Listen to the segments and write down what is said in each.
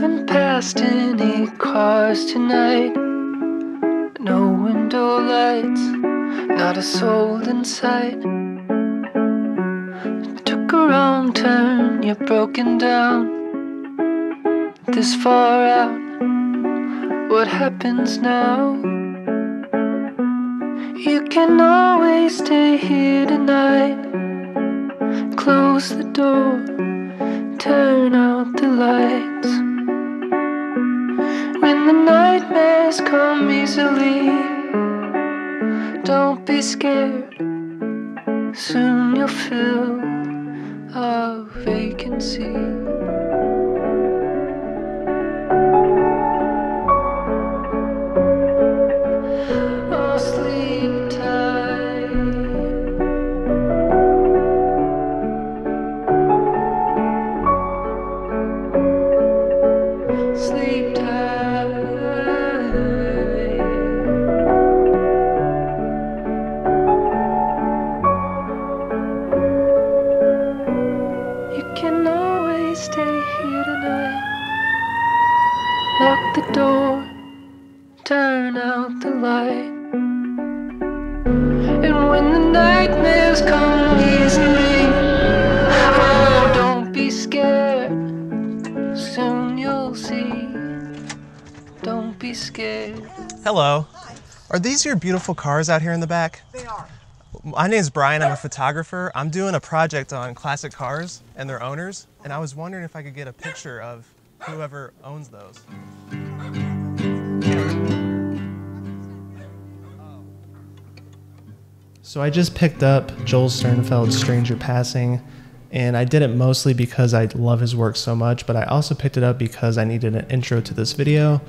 Haven't passed any cars tonight. No window lights, not a soul in sight. Took a wrong turn, you're broken down. This far out, what happens now? You can always stay here tonight. Close the door, turn out the lights. Come easily, don't be scared. Soon you'll feel a vacancy. Turn out the light. And when the nightmares come easily, oh, don't be scared. Soon you'll see. Don't be scared. Hello. Are these your beautiful cars out here in the back? They are. My name's Bryan. I'm a photographer. I'm doing a project on classic cars and their owners, and I was wondering if I could get a picture of whoever owns those. So I just picked up Joel Sternfeld's Stranger Passing, and I did it mostly because I love his work so much, but I also picked it up because I needed an intro to this video.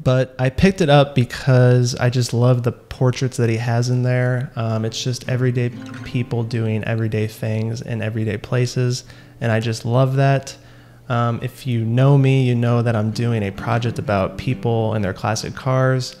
But I picked it up because I just love the portraits that he has in there. Um, it's just everyday people doing everyday things in everyday places, and I just love that. Um, if you know me, you know that I'm doing a project about people and their classic cars.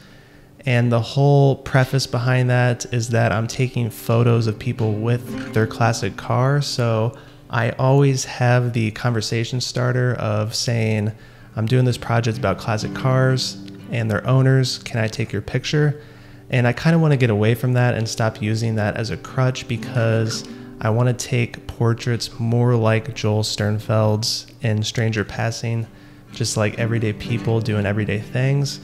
And the whole preface behind that is that I'm taking photos of people with their classic car. So I always have the conversation starter of saying, I'm doing this project about classic cars and their owners. Can I take your picture? And I kind of want to get away from that and stop using that as a crutch because I want to take portraits more like Joel Sternfeld's in Stranger Passing, just like everyday people doing everyday things.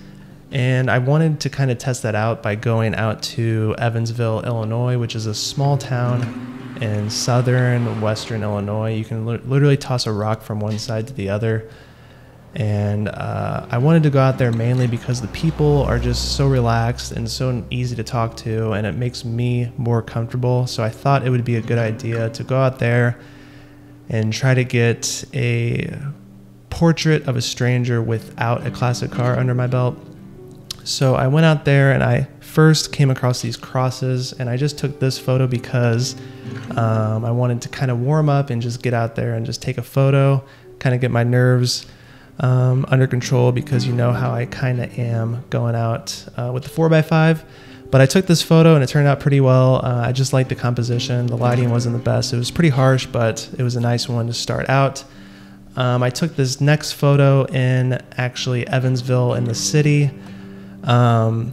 And I wanted to kind of test that out by going out to Evansville, Illinois, which is a small town in southern western Illinois. You can li- literally toss a rock from one side to the other. And uh, I wanted to go out there mainly because the people are just so relaxed and so easy to talk to, and it makes me more comfortable. So I thought it would be a good idea to go out there and try to get a portrait of a stranger without a classic car under my belt. So I went out there and I first came across these crosses, and I just took this photo because um, I wanted to kind of warm up and just get out there and just take a photo, kind of get my nerves um, under control because you know how I kind of am going out uh, with the 4x5. But I took this photo and it turned out pretty well. Uh, I just liked the composition. The lighting wasn't the best. It was pretty harsh, but it was a nice one to start out. Um, I took this next photo in actually Evansville in the city. Um,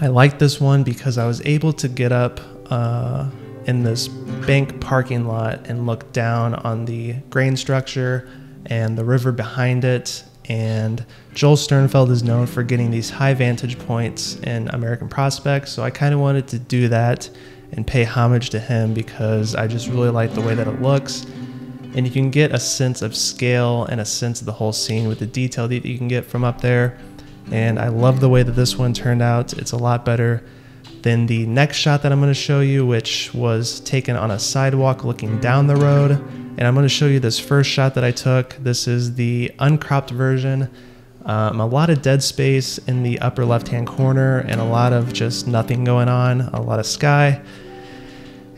I liked this one because I was able to get up uh, in this bank parking lot and look down on the grain structure and the river behind it. And Joel Sternfeld is known for getting these high vantage points in American Prospects. So I kind of wanted to do that and pay homage to him because I just really like the way that it looks. And you can get a sense of scale and a sense of the whole scene with the detail that you can get from up there. And I love the way that this one turned out. It's a lot better than the next shot that I'm going to show you, which was taken on a sidewalk looking down the road. And I'm going to show you this first shot that I took. This is the uncropped version. Um, a lot of dead space in the upper left hand corner and a lot of just nothing going on, a lot of sky.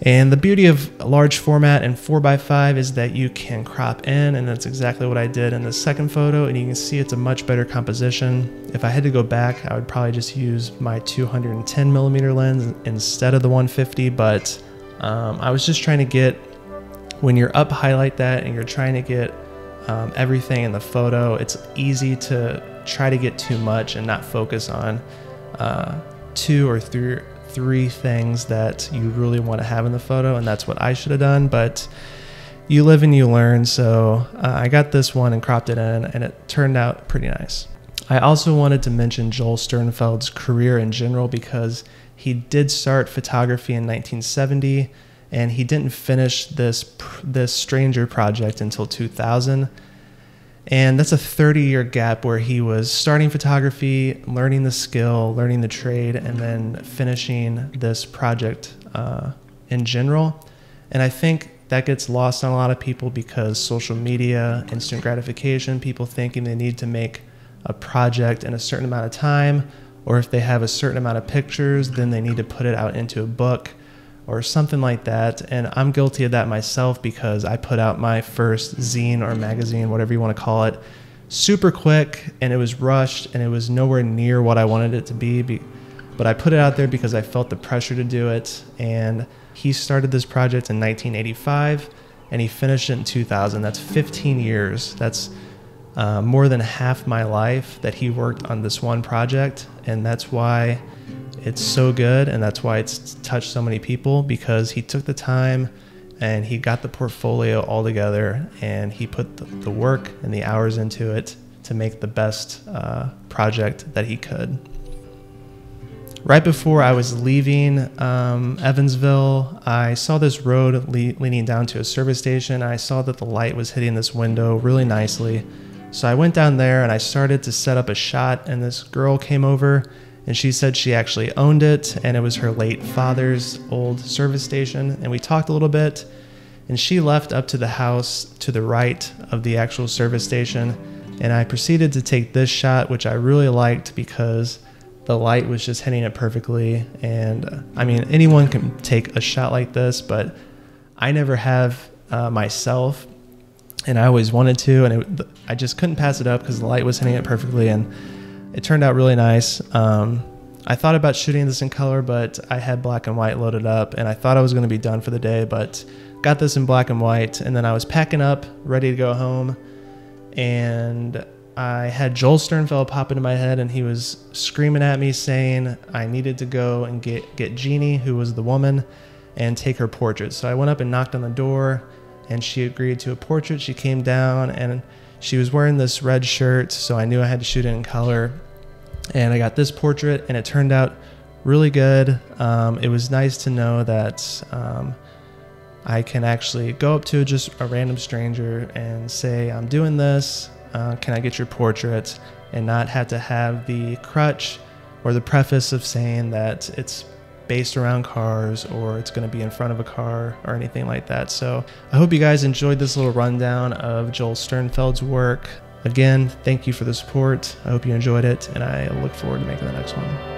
And the beauty of large format and 4x5 is that you can crop in, and that's exactly what I did in the second photo. And you can see it's a much better composition. If I had to go back, I would probably just use my 210 millimeter lens instead of the 150. But um, I was just trying to get, when you're up highlight that and you're trying to get um, everything in the photo. It's easy to try to get too much and not focus on uh, two or three three things that you really want to have in the photo, and that's what I should have done. But you live and you learn. So uh, I got this one and cropped it in, and it turned out pretty nice. I also wanted to mention Joel Sternfeld's career in general because he did start photography in 1970 and he didn't finish this this stranger project until 2000 and that's a 30 year gap where he was starting photography learning the skill learning the trade and then finishing this project uh, in general. And i think that gets lost on a lot of people because social media instant gratification people thinking they need to make a project in a certain amount of time or if they have a certain amount of pictures then they need to put it out into a book or something like that. And I'm guilty of that myself because I put out my first zine or magazine, whatever you want to call it, super quick and it was rushed and it was nowhere near what I wanted it to be. But I put it out there because I felt the pressure to do it. And he started this project in 1985 and he finished it in 2000. That's 15 years. That's uh, more than half my life that he worked on this one project. And that's why it's so good and that's why it's touched so many people because he took the time and he got the portfolio all together and he put the, the work and the hours into it to make the best uh, project that he could. Right before I was leaving um, Evansville, I saw this road le- leading down to a service station. I saw that the light was hitting this window really nicely. So I went down there and I started to set up a shot, and this girl came over and she said she actually owned it and it was her late father's old service station. And we talked a little bit, and she left up to the house to the right of the actual service station. And I proceeded to take this shot, which I really liked because the light was just hitting it perfectly. And I mean, anyone can take a shot like this, but I never have uh, myself. And I always wanted to, and it, I just couldn't pass it up because the light was hitting it perfectly. And it turned out really nice. Um, I thought about shooting this in color, but I had black and white loaded up, and I thought I was going to be done for the day, but got this in black and white, and then I was packing up, ready to go home, and I had Joel Sternfeld pop into my head, and he was screaming at me saying I needed to go and get get Jeannie, who was the woman, and take her portrait. So I went up and knocked on the door, and she agreed to a portrait. She came down and she was wearing this red shirt, so I knew I had to shoot it in color. And I got this portrait, and it turned out really good. Um, it was nice to know that um, I can actually go up to just a random stranger and say, I'm doing this. Uh, can I get your portrait? And not have to have the crutch or the preface of saying that it's based around cars or it's going to be in front of a car or anything like that. So I hope you guys enjoyed this little rundown of Joel Sternfeld's work. Again, thank you for the support. I hope you enjoyed it, and I look forward to making the next one.